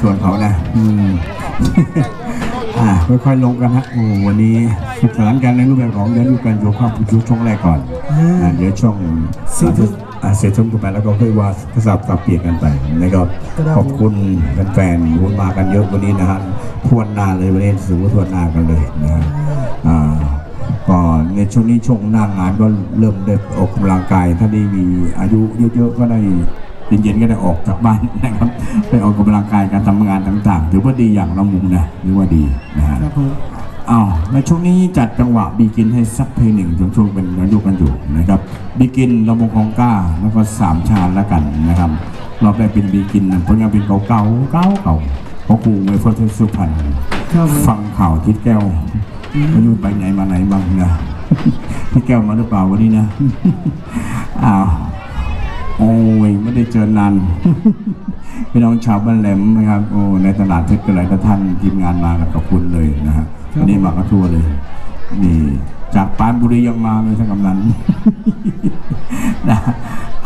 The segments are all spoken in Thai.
ชวนเขานะอืมอ่าค่อยๆลงกันฮะโอ้วันนี้สุขสันต์กันในรูปแบบของเดินอยู่กันโยกข้ามชุดช่วงแรกก่อนอ่าเดี๋ยวช่วงสี่ทุ่มอ่าเสร็จทุ่มกันไปแล้วก็ค่อยว่าสลับสับเปลี่ยนกันไปนะครับครับขอบคุณแฟนๆวุ้นมากันเยอะวันนี้นะฮะทวนหน้าเลยวันนี้ถือว่าทวนหน้ากันเลยนะฮะอ่าก็ในช่วงนี้ช่วงหน้างานก็เริ่มได้ออกกำลังกาย ถ้าได้มีอายุเยอะๆก็ได้ เย็นๆก็ได้ออกจากบ้านนะครับไปออกกำลังกายการทำงานต่างๆ ถือว่าดีอย่างละมุมนะถือว่าดีนะฮะครับผมอ้าวในช่วงนี้จัดจังหวะบีกินให้สักเพลงหนึ่งช่วงช่วงเป็นอายุกันอยู่นะครับบีกินลำวงของก้าแล้วก็สามชาติละกันนะครับรอบแรกเป็นบีกินผลงานเป็นเก่าเก่าเก่าเก่าๆของครูเวฟเฟอร์เทสุพรรณครับผมฟังข่าวทิดแก้วไม่รู้ไปไหนมาไหนบ้างนะทิดแก้วมาหรือเปล่าวันนี้นะอ้าว โอ้ยไม่ได้เจอนานพี่น้องชาวบ้านแหลมนะครับโอ้ในตลาดเพชรกระไรท่านทีมงานมากันขอบคุณเลยนะฮะวันนี้มากันทั่วเลย นี่ จากปรานบุรียังมาเลยท่านกำนันนะ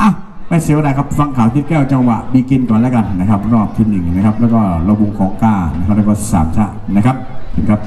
อะไม่เสียเวลาครับฟังข่าวที่แก้วจังหวะบีกินก่อนแล้วกันนะครับ รอบที่หนึ่งนะครับ แล้วก็ระบุงของก้านะครับแล้วก็สามชะนะครับถึงครับ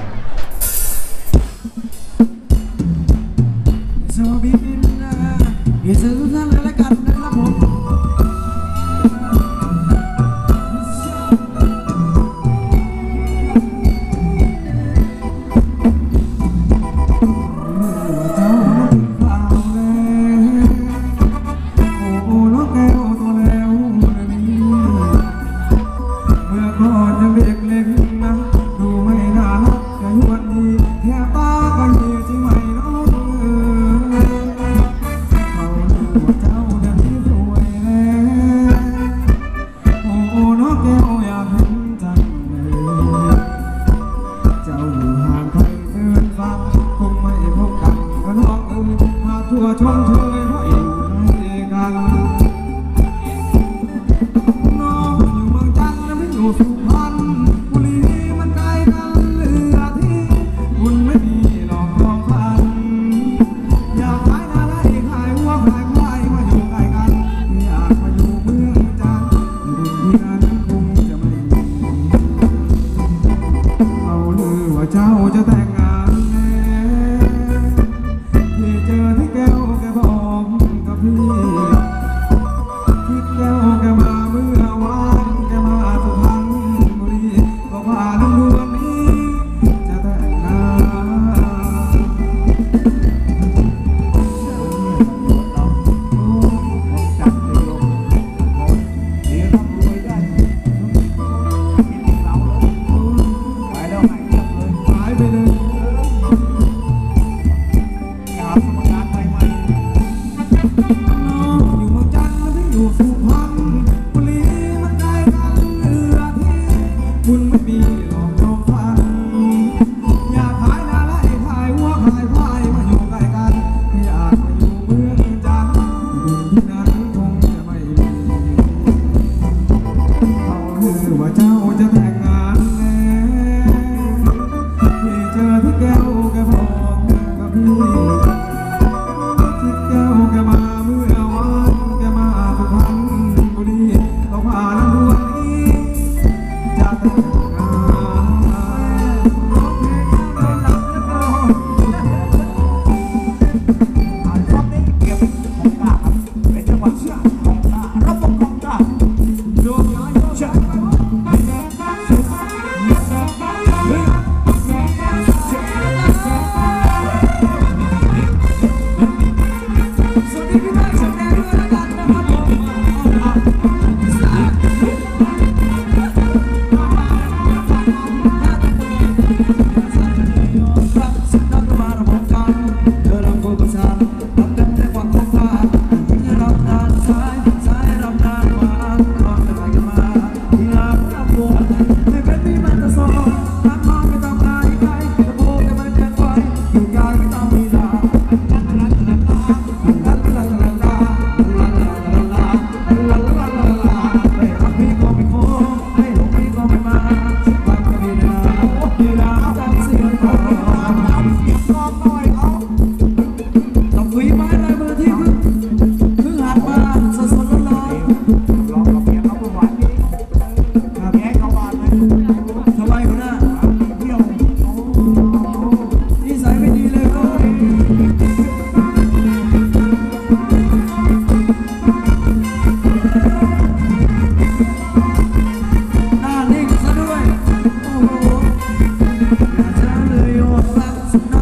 Your thoughts